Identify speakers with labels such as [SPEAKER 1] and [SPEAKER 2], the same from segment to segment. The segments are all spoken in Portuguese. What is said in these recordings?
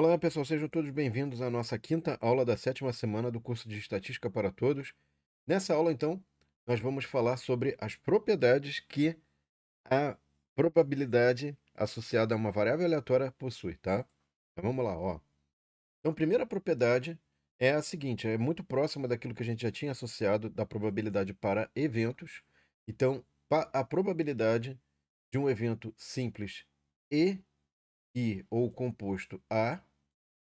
[SPEAKER 1] Olá, pessoal, sejam todos bem-vindos à nossa quinta aula da sétima semana do curso de Estatística para Todos. Nessa aula, então, nós vamos falar sobre as propriedades que a probabilidade associada a uma variável aleatória possui, tá? Então vamos lá, ó. Então, a primeira propriedade é a seguinte, é muito próxima daquilo que a gente já tinha associado da probabilidade para eventos. Então, a probabilidade de um evento simples e i ou composto a,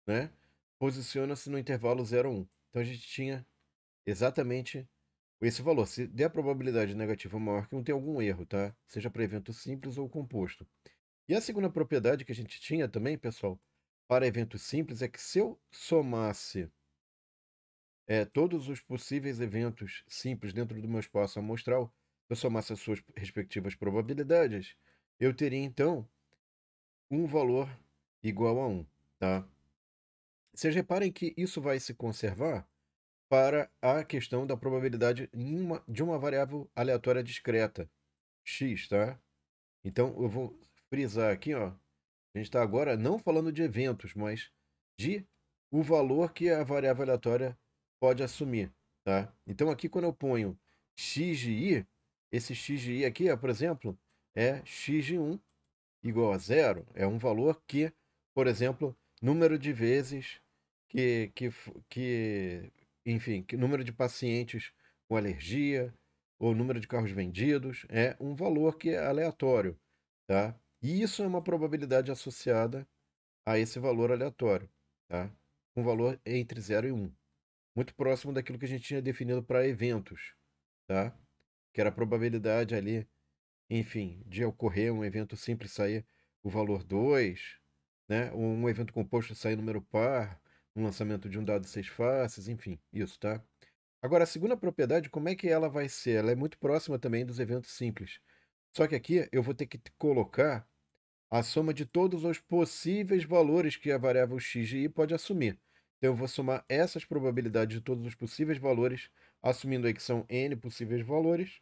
[SPEAKER 1] né, posiciona-se no intervalo 0 a 1. Então a gente tinha exatamente esse valor. Se der a probabilidade negativa maior que 1, tem algum erro, tá? Seja para evento simples ou composto. E a segunda propriedade que a gente tinha também, pessoal, para eventos simples, é que se eu somasse é, todos os possíveis eventos simples dentro do meu espaço amostral, se eu somasse as suas respectivas probabilidades, eu teria então um valor igual a 1, tá? Vocês reparem que isso vai se conservar para a questão da probabilidade de uma variável aleatória discreta, x, tá? Então, eu vou frisar aqui, ó. A gente está agora não falando de eventos, mas de o valor que a variável aleatória pode assumir, tá? Então, aqui quando eu ponho x de i, esse x de i aqui, ó, por exemplo, é x de 1 igual a zero é um valor que, por exemplo, número de vezes que, que, que enfim, que número de pacientes com alergia ou número de carros vendidos é um valor que é aleatório, tá? E isso é uma probabilidade associada a esse valor aleatório, tá? Um valor entre 0 e 1. Um. Muito próximo daquilo que a gente tinha definido para eventos, tá? Que era a probabilidade ali enfim, de ocorrer um evento simples sair o valor 2, né? um evento composto sair número par, um lançamento de um dado seis faces, enfim, isso, tá? Agora, a segunda propriedade, como é que ela vai ser? Ela é muito próxima também dos eventos simples. Só que aqui eu vou ter que colocar a soma de todos os possíveis valores que a variável x de i pode assumir. Então, eu vou somar essas probabilidades de todos os possíveis valores, assumindo aí que são n possíveis valores.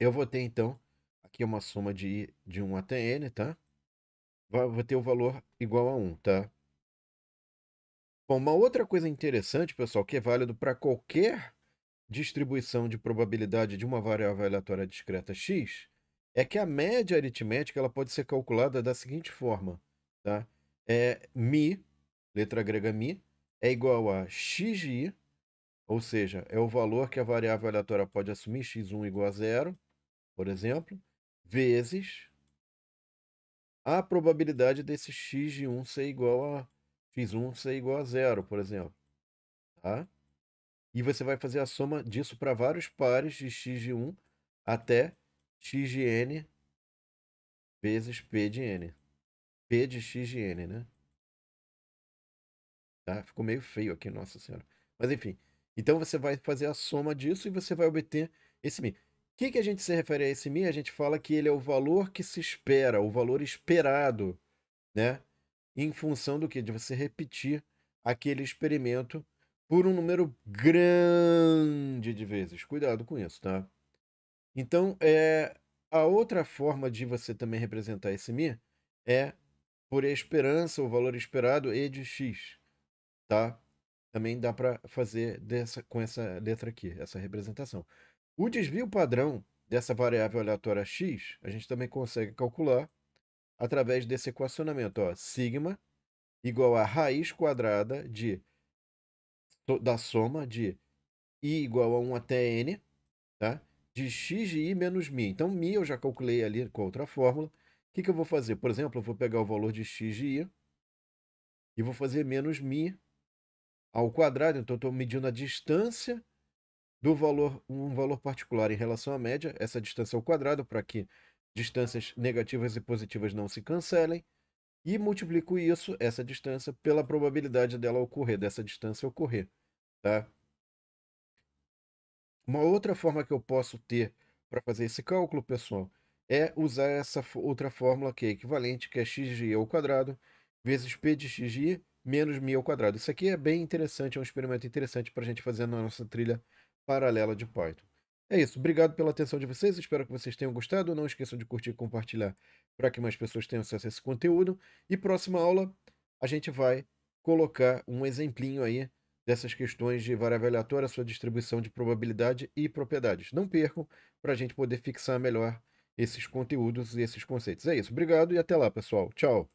[SPEAKER 1] Eu vou ter, então, Aqui uma soma de, de 1 até n, tá? Vai, ter o valor igual a 1, tá? Bom, uma outra coisa interessante, pessoal, que é válido para qualquer distribuição de probabilidade de uma variável aleatória discreta x, é que a média aritmética ela pode ser calculada da seguinte forma, tá? É mi, letra grega mi, é igual a x ou seja, é o valor que a variável aleatória pode assumir, x1 igual a zero, por exemplo, vezes a probabilidade desse x de 1 ser igual a x1 ser igual a zero, por exemplo. Tá? E você vai fazer a soma disso para vários pares de x de 1 até x de n vezes p de n. p de x de n, né? Tá? Ficou meio feio aqui, nossa senhora. Mas enfim. Então você vai fazer a soma disso e você vai obter esse mi que, que a gente se refere a esse mi? A gente fala que ele é o valor que se espera, o valor esperado, né? Em função do que? De você repetir aquele experimento por um número grande de vezes. Cuidado com isso, tá? Então, é, a outra forma de você também representar esse mi é por esperança, o valor esperado e de x, tá? Também dá para fazer dessa, com essa letra aqui, essa representação. O desvio padrão dessa variável aleatória x, a gente também consegue calcular através desse equacionamento. Ó, sigma igual a raiz quadrada de, da soma de i igual a 1 até n, tá? de x de i menos mi. Então, mi eu já calculei ali com outra fórmula. O que, que eu vou fazer? Por exemplo, eu vou pegar o valor de x de i e vou fazer menos mi ao quadrado. Então, estou medindo a distância do valor, um valor particular em relação à média, essa distância ao quadrado, para que distâncias negativas e positivas não se cancelem, e multiplico isso, essa distância, pela probabilidade dela ocorrer, dessa distância ocorrer. Tá? Uma outra forma que eu posso ter para fazer esse cálculo, pessoal, é usar essa outra fórmula que é equivalente, que é x de ao quadrado, vezes p de x de menos mi ao quadrado. Isso aqui é bem interessante, é um experimento interessante para a gente fazer na nossa trilha paralela de Python. É isso. Obrigado pela atenção de vocês. Espero que vocês tenham gostado. Não esqueçam de curtir e compartilhar para que mais pessoas tenham acesso a esse conteúdo. E próxima aula a gente vai colocar um exemplinho aí dessas questões de variável aleatória, sua distribuição de probabilidade e propriedades. Não percam para a gente poder fixar melhor esses conteúdos e esses conceitos. É isso. Obrigado e até lá, pessoal. Tchau.